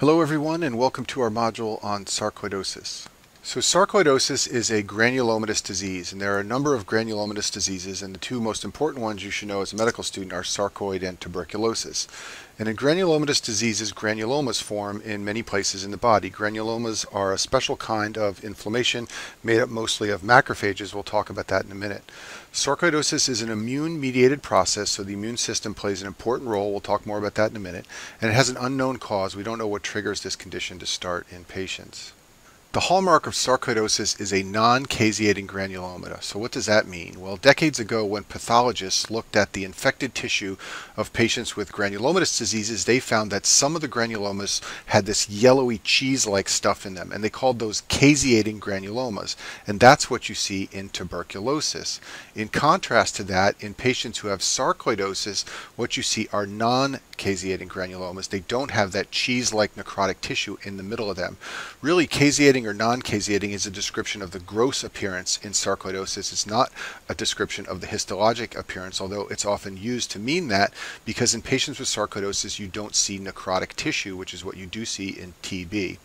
Hello everyone and welcome to our module on sarcoidosis. So sarcoidosis is a granulomatous disease and there are a number of granulomatous diseases and the two most important ones you should know as a medical student are sarcoid and tuberculosis. And in granulomatous diseases, granulomas form in many places in the body. Granulomas are a special kind of inflammation made up mostly of macrophages. We'll talk about that in a minute. Sarcoidosis is an immune mediated process, so the immune system plays an important role. We'll talk more about that in a minute. And it has an unknown cause. We don't know what triggers this condition to start in patients. The hallmark of sarcoidosis is a non-caseating granulomata. So what does that mean? Well, decades ago when pathologists looked at the infected tissue of patients with granulomatous diseases, they found that some of the granulomas had this yellowy cheese-like stuff in them, and they called those caseating granulomas. And that's what you see in tuberculosis. In contrast to that, in patients who have sarcoidosis, what you see are non-caseating granulomas. They don't have that cheese-like necrotic tissue in the middle of them. Really, caseating caseating or non-caseating is a description of the gross appearance in sarcoidosis. It's not a description of the histologic appearance, although it's often used to mean that because in patients with sarcoidosis you don't see necrotic tissue, which is what you do see in TB.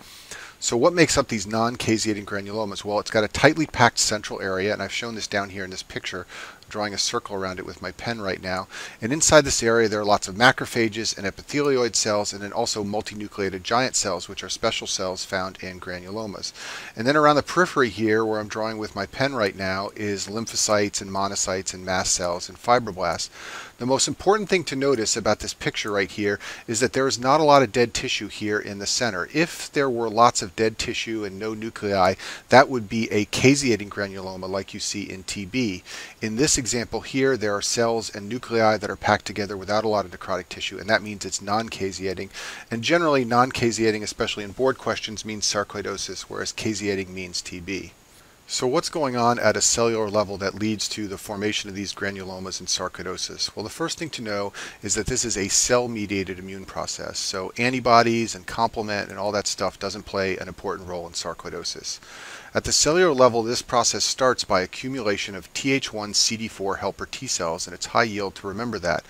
So what makes up these non-caseating granulomas? Well, it's got a tightly packed central area, and I've shown this down here in this picture drawing a circle around it with my pen right now. And inside this area there are lots of macrophages and epithelioid cells and then also multinucleated giant cells which are special cells found in granulomas. And then around the periphery here where I'm drawing with my pen right now is lymphocytes and monocytes and mast cells and fibroblasts. The most important thing to notice about this picture right here is that there is not a lot of dead tissue here in the center. If there were lots of dead tissue and no nuclei, that would be a caseating granuloma like you see in TB. In this example here, there are cells and nuclei that are packed together without a lot of necrotic tissue, and that means it's non-caseating. And generally, non-caseating, especially in board questions, means sarcoidosis, whereas caseating means TB. So what's going on at a cellular level that leads to the formation of these granulomas and sarcoidosis? Well, the first thing to know is that this is a cell-mediated immune process. So antibodies and complement and all that stuff doesn't play an important role in sarcoidosis. At the cellular level, this process starts by accumulation of Th1 CD4 helper T cells, and it's high yield to remember that.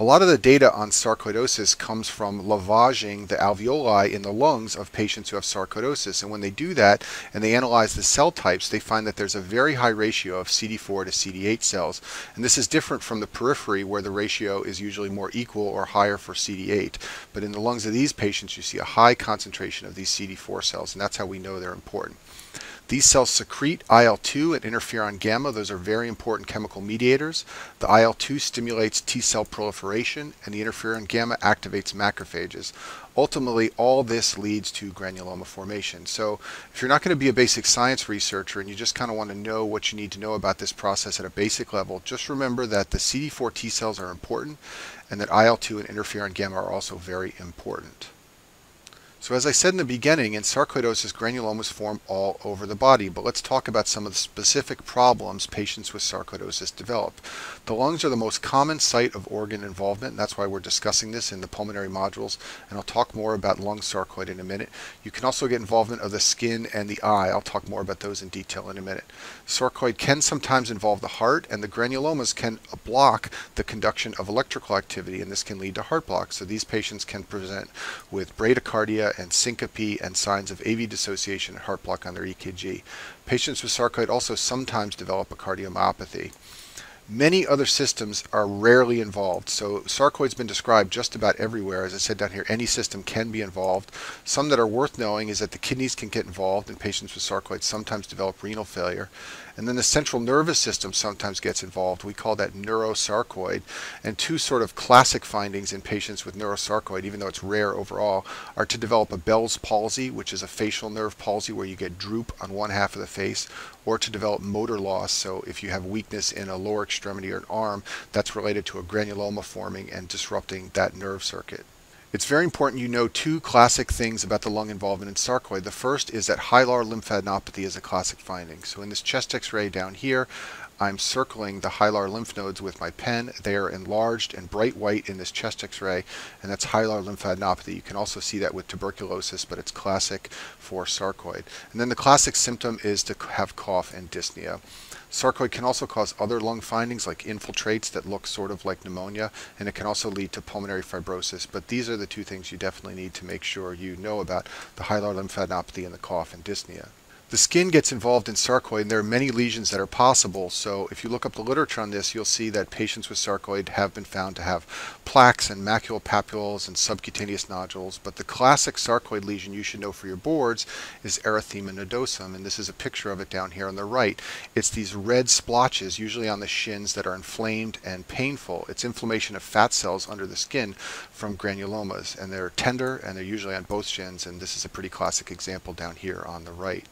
A lot of the data on sarcoidosis comes from lavaging the alveoli in the lungs of patients who have sarcoidosis. And when they do that and they analyze the cell types, they find that there's a very high ratio of CD4 to CD8 cells. And this is different from the periphery where the ratio is usually more equal or higher for CD8. But in the lungs of these patients, you see a high concentration of these CD4 cells, and that's how we know they're important. These cells secrete IL-2 and interferon gamma. Those are very important chemical mediators. The IL-2 stimulates T cell proliferation and the interferon gamma activates macrophages. Ultimately, all this leads to granuloma formation. So if you're not going to be a basic science researcher and you just kind of want to know what you need to know about this process at a basic level, just remember that the CD4 T cells are important and that IL-2 and interferon gamma are also very important. So as I said in the beginning, in sarcoidosis, granulomas form all over the body, but let's talk about some of the specific problems patients with sarcoidosis develop. The lungs are the most common site of organ involvement, and that's why we're discussing this in the pulmonary modules, and I'll talk more about lung sarcoid in a minute. You can also get involvement of the skin and the eye. I'll talk more about those in detail in a minute. Sarcoid can sometimes involve the heart, and the granulomas can block the conduction of electrical activity, and this can lead to heart block. So these patients can present with bradycardia and syncope and signs of AV dissociation and heart block on their EKG. Patients with sarcoid also sometimes develop a cardiomyopathy. Many other systems are rarely involved. So sarcoid's been described just about everywhere. As I said down here, any system can be involved. Some that are worth knowing is that the kidneys can get involved and patients with sarcoid sometimes develop renal failure. And then the central nervous system sometimes gets involved. We call that neurosarcoid. And two sort of classic findings in patients with neurosarcoid, even though it's rare overall, are to develop a Bell's palsy, which is a facial nerve palsy where you get droop on one half of the face, or to develop motor loss. So if you have weakness in a lower extremity or an arm, that's related to a granuloma forming and disrupting that nerve circuit. It's very important you know two classic things about the lung involvement in sarcoid. The first is that hilar lymphadenopathy is a classic finding. So in this chest x-ray down here, I'm circling the hilar lymph nodes with my pen. They are enlarged and bright white in this chest x-ray, and that's hilar lymphadenopathy. You can also see that with tuberculosis, but it's classic for sarcoid. And then the classic symptom is to have cough and dyspnea. Sarcoid can also cause other lung findings like infiltrates that look sort of like pneumonia, and it can also lead to pulmonary fibrosis. But these are the two things you definitely need to make sure you know about the hilar lymphadenopathy and the cough and dyspnea. The skin gets involved in sarcoid, and there are many lesions that are possible. So if you look up the literature on this, you'll see that patients with sarcoid have been found to have plaques and maculopapules and subcutaneous nodules. But the classic sarcoid lesion you should know for your boards is erythema nodosum, and this is a picture of it down here on the right. It's these red splotches, usually on the shins, that are inflamed and painful. It's inflammation of fat cells under the skin from granulomas, and they're tender and they're usually on both shins, and this is a pretty classic example down here on the right.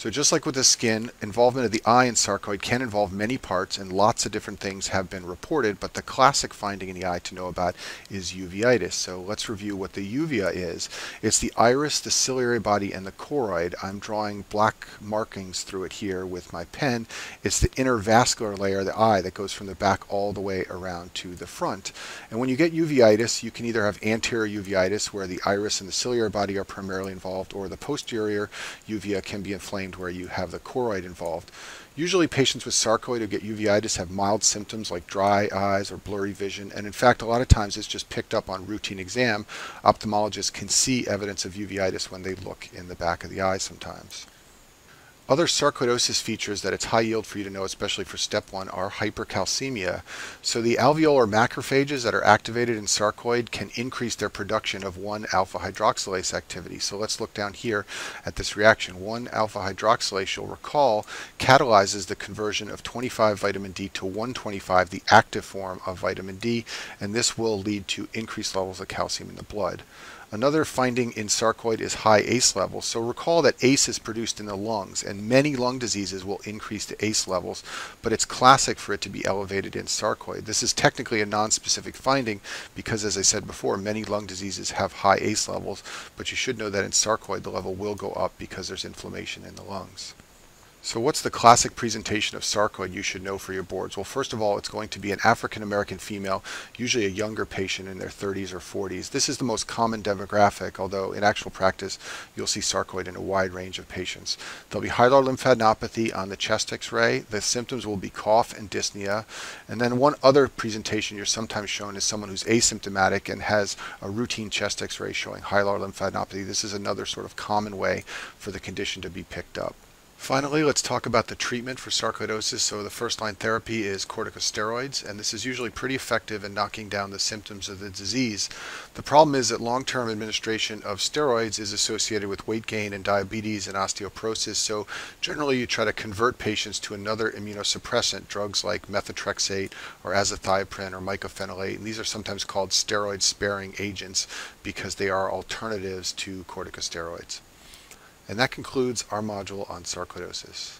So just like with the skin, involvement of the eye in sarcoid can involve many parts and lots of different things have been reported, but the classic finding in the eye to know about is uveitis. So let's review what the uvea is. It's the iris, the ciliary body, and the choroid. I'm drawing black markings through it here with my pen. It's the inner vascular layer, of the eye, that goes from the back all the way around to the front. And when you get uveitis, you can either have anterior uveitis, where the iris and the ciliary body are primarily involved, or the posterior uvea can be inflamed where you have the choroid involved. Usually patients with sarcoid who get uveitis have mild symptoms like dry eyes or blurry vision, and in fact a lot of times it's just picked up on routine exam. Ophthalmologists can see evidence of uveitis when they look in the back of the eye sometimes. Other sarcoidosis features that it's high yield for you to know, especially for step one, are hypercalcemia. So the alveolar macrophages that are activated in sarcoid can increase their production of 1-alpha hydroxylase activity. So let's look down here at this reaction. 1-alpha hydroxylase, you'll recall, catalyzes the conversion of 25 vitamin D to 125, the active form of vitamin D, and this will lead to increased levels of calcium in the blood. Another finding in sarcoid is high ACE levels. So recall that ACE is produced in the lungs, and many lung diseases will increase the ACE levels, but it's classic for it to be elevated in sarcoid. This is technically a non-specific finding because, as I said before, many lung diseases have high ACE levels, but you should know that in sarcoid the level will go up because there's inflammation in the lungs. So what's the classic presentation of sarcoid you should know for your boards? Well, first of all, it's going to be an African American female, usually a younger patient in their 30s or 40s. This is the most common demographic, although in actual practice, you'll see sarcoid in a wide range of patients. There'll be hilar lymphadenopathy on the chest x-ray. The symptoms will be cough and dyspnea. And then one other presentation you're sometimes shown is someone who's asymptomatic and has a routine chest x-ray showing hilar lymphadenopathy. This is another sort of common way for the condition to be picked up. Finally, let's talk about the treatment for sarcoidosis. So the first line therapy is corticosteroids, and this is usually pretty effective in knocking down the symptoms of the disease. The problem is that long-term administration of steroids is associated with weight gain and diabetes and osteoporosis. So generally you try to convert patients to another immunosuppressant, drugs like methotrexate or azathioprine or mycophenolate. And these are sometimes called steroid-sparing agents because they are alternatives to corticosteroids. And that concludes our module on sarcoidosis.